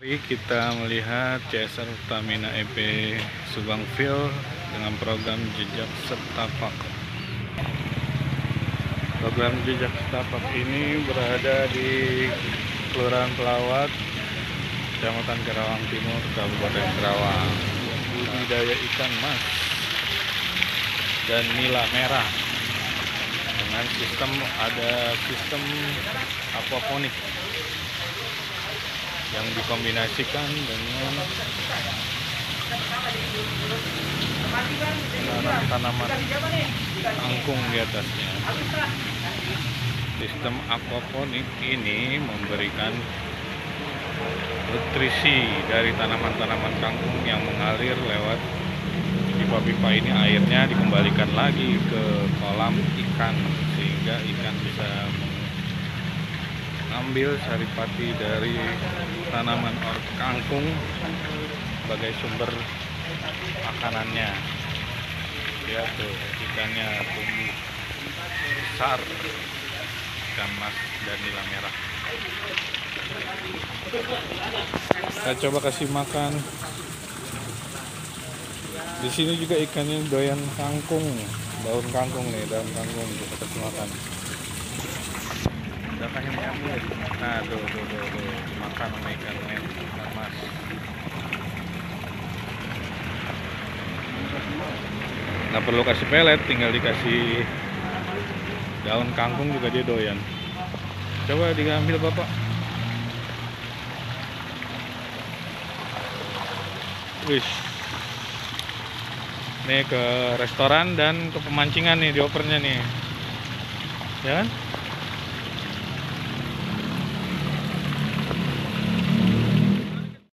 Kita melihat CSR Pertamina EP Subangville dengan program Jejak Setapak. Program Jejak Setapak ini berada di Kelurahan Pelawat, Kecamatan Kerawang Timur, Kabupaten Kerawang. Budidaya ikan mas dan nila merah dengan sistem ada sistem aquaponik yang dikombinasikan dengan tanaman angkung di atasnya. Sistem aquaponik ini memberikan nutrisi dari tanaman-tanaman kangkung yang mengalir lewat pipa-pipa ini airnya dikembalikan lagi ke kolam ikan sehingga ikan bisa mengambil saripati dari tanaman kangkung sebagai sumber makanannya. Ya tuh ikannya tumbuh besar. Ikan mas dan nila merah. Kita coba kasih makan. Di sini juga ikannya doyan kangkung. Daun kangkung nih daun kangkung kita kasih makan udah pengen diambil nah tuh tuh tuh, tuh. makan sama ikan men mas. Nggak perlu kasih pelet tinggal dikasih daun kangkung juga dia doyan. Coba diambil bapak. Wish nih ke restoran dan ke pemancingan nih diopernya nih. Ya kan